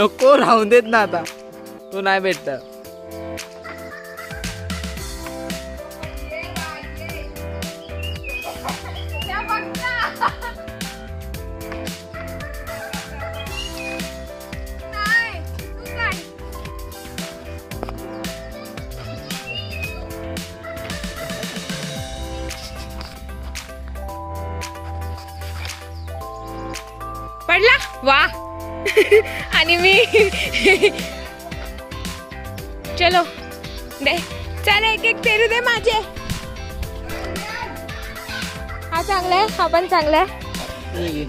नको राहून देत ना आता. तो नाही भेटत पडला? वा. आणि मी चलो. दे. चल एक एक पेरू दे माझे. हा चांगला आहे हा पण चांगला आहे.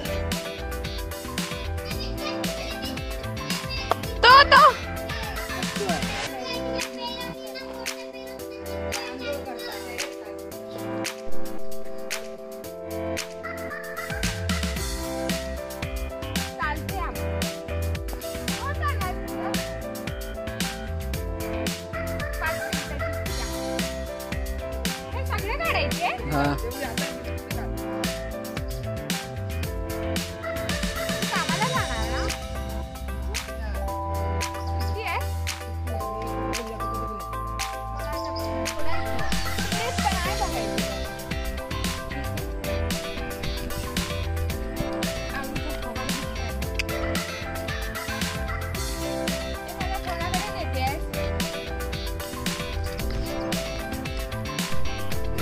啊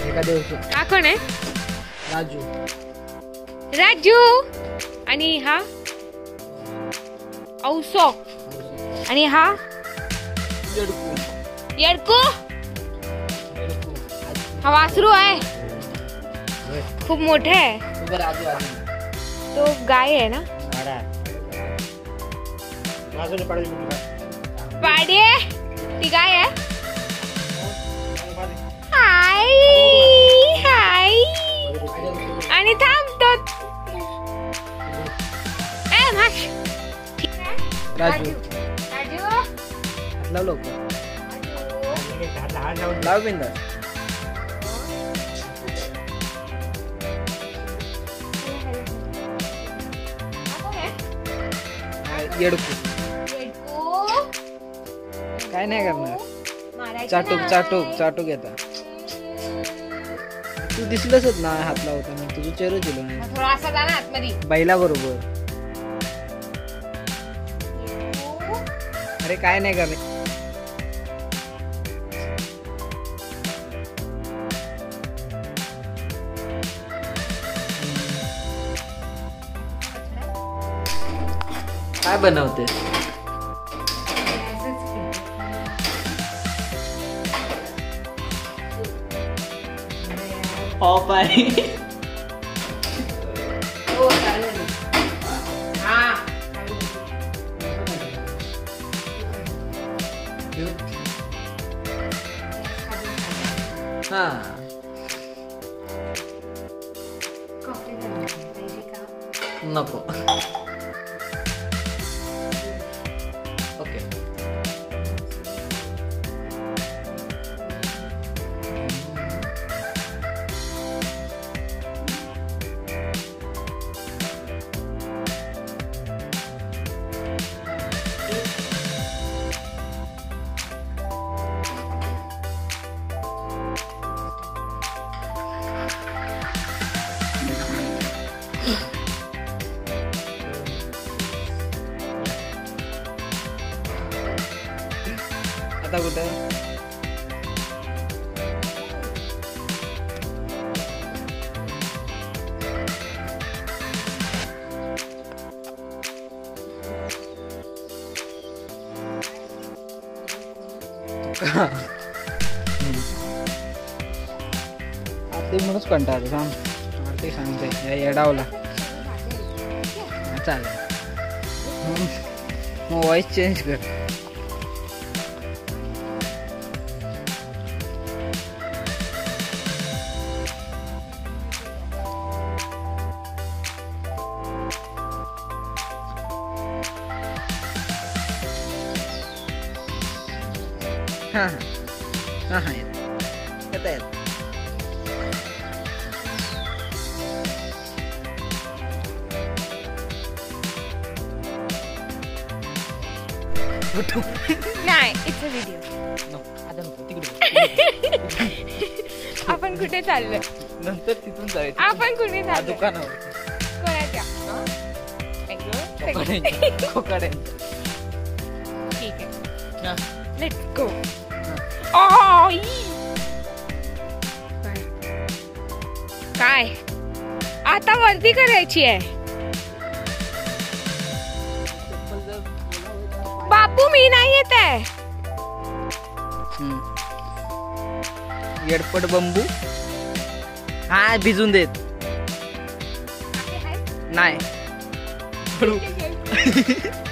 एका दिवशी हा कोण आहे? राजू. राजू. आणि हा? औसो. आणि हा? येडकू. जडकू हा वासरू आहे. खूप मोठे तो गाय आहे ना? पाडे. ती गाय आहे? राजू. लाव लवकर. लाव बिंदा? येडकू. काय नाही करणार. चाटूक. चाटूक चाटूक येतात. तू दिसलंच ना हात लावताना. तुझं चेहरा दिलो नाही. बैला बरोबर. अरे काय नाही करणार काय बनवते? ऑफ आहे Ah. Complimenti, Erika. No. आता कुठं आरती म्हणूनच कंटाळतो सांग आरती सांगते येडावला चालेल मग वॉइस चेंज कर। हा हा. हा येत. येता येत. फोटो नाही इट्स अ व्हिडिओ आता नको. तिकडे आपण कुठे चाललोय? नंतर तिथून जायचं. आपण कुठे हा, चाललोय? दुकानावर. कोणाच्या? अय्यो, कोकाड्यांच्या. कोकाड्यांच्या. ठीक आहे. हा. लेट्स गो हा. काय? आता वरती करायची आहे. बापू मी नाही येत आहे. येडपट बंबू. हा भिजून देत. नाही.